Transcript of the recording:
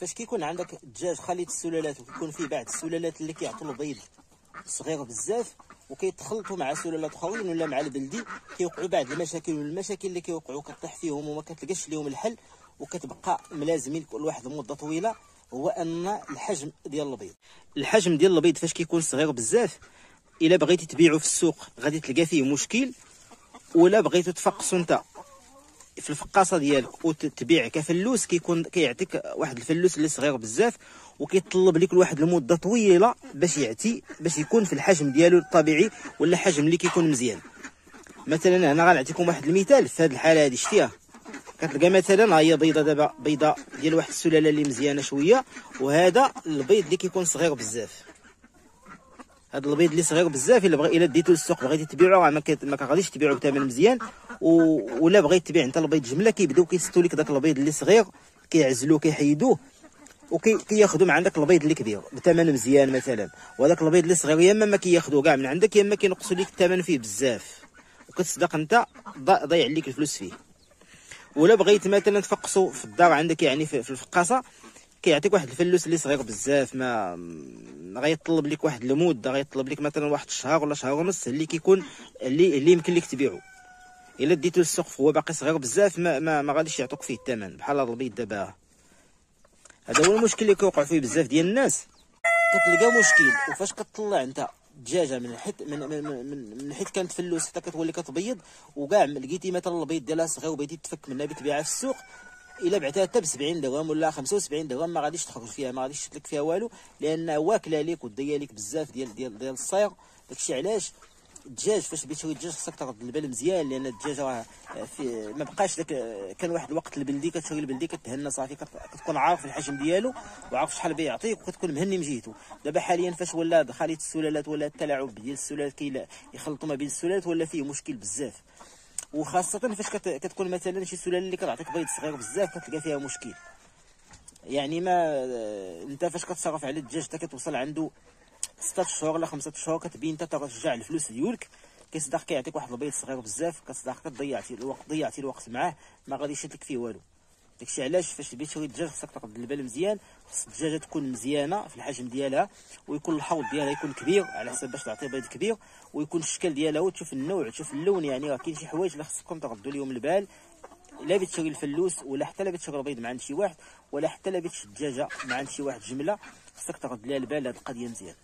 فاش كيكون عندك الدجاج خليط السلالات وكيكون فيه بعض السلالات اللي كيعطوا البيض صغير بزاف وكيتخلطوا مع سلالات اخرين ولا مع البلدي كيوقعوا بعض المشاكل والمشاكل اللي كيوقعوا كطيح فيهم وما كتلقاش لهم الحل وكتبقى ملازمين لواحد المده طويلة هو أن الحجم ديال البيض. الحجم ديال البيض فاش كيكون صغير بزاف إلا بغيتي تبيعو في السوق غادي تلقى فيه مشكل ولا بغيتو تفقصو أنت. في الفقاصة ديالك وتبيع كفلوس كيكون كيعطيك واحد الفلوس اللي صغير بزاف وكيطلب لك لواحد المدة طويلة باش يعطي باش يكون في الحجم ديالو الطبيعي ولا الحجم اللي كيكون مزيان. مثلا هنا غنعطيكم واحد المثال في هذه الحالة هذه شتيها كتلقى مثلا ها هي بيضة دابا بيضة ديال واحد السلالة اللي مزيانة شوية وهذا البيض اللي كيكون صغير بزاف. هذا البيض اللي صغير بزاف إلا بغي إلا ديتو للسوق بغيتي تبيعو ما ما غاديش تبيعو بثمن مزيان و... ولا بغيت تبيع انت البيض جملة كيبداو كيستو لك داك البيض اللي صغير كيعزلوه كيحيدوه وكياخذوا من عندك البيض اللي كبير بثمن مزيان مثلا. وهذاك البيض اللي صغير يا إما ما كياخذوه كاع من عندك يا إما كينقصوا لك الثمن فيه بزاف. وكتصدق أنت ضيع عليك الفلوس فيه. ولا بغيت مثلا تفقصو في الدار عندك يعني في الفقاصة كيعطيك واحد الفلوس اللي صغير بزاف ما غيطلب لك واحد المدة غيطلب لك مثلا واحد الشهر ولا شهر ونص اللي كيكون اللي اللي يمكن لك تبيعو. إلا ديتو للسوق هو باقي صغير بزاف ما ما, ما غاديش يعطوك فيه الثمن بحال هذا البيض دابا. هذا هو المشكل اللي كيوقع فيه بزاف ديال الناس. كتلقى مشكل وفاش كتطلع انت الدجاجه من حيت من, من, من حيت كانت فلوس حتى كتولي كتبيض وكاع لقيتي مثلا البيض ديالها صغير وبغيتي تفك منها بتبيعها في السوق إلا بعتها حتى ب 70 درهم ولا 75 درهم ما غاديش تخرج فيها ما غاديش تشتلك فيها والو لأن واكلة ليك ودية ليك بزاف ديال ديال ديال الصير داكشي علاش؟ الدجاج فاش تشري الدجاج خصك تاخذ البال مزيان لأن الدجاج راه ما بقاش داك كان واحد الوقت البلدي كتشري البلدي كتهنى صافي كتكون عارف الحجم ديالو وعارف شحال بيعطيك وكتكون مهني من جهته دابا حاليا فاش ولا خليط السلالات ولا التلاعب ديال السلالات كي يخلطوا ما بين السلالات ولا فيه مشكل بزاف. وخاصة فاش كتكون مثلا شي سلالة اللي كتعطيك بيض صغير بزاف كتلقى فيها مشكل. يعني ما انت فاش كتصرف على الدجاج حتى كتوصل عنده ستة شهور ولا خمسة شهور كتبين انت ترجع الفلوس ديالك. كيصدق كيعطيك واحد البيض صغير بزاف كتصدق كضيعتي الوقت ضيعتي الوقت معاه ما غاديش يشدلك فيه والو. داكشي علاش؟ فاش تبي تشري الدجاج خصك تاخذ البال مزيان خص الدجاجة تكون مزيانة في الحجم ديالها ويكون الحوض ديالها يكون كبير على حسب باش تعطي بيض كبير ويكون الشكل ديالها وتشوف النوع تشوف اللون يعني راه كاين شي حوايج اللي خصكم تردوا لهم البال لا بتشري الفلوس ولا حتى لا بتشري البيض مع عند شي واحد ولا حتى لا بتشري الدجاجة مع عند شي واحد جمله خصك ترد لها البال هاد القضية مزيان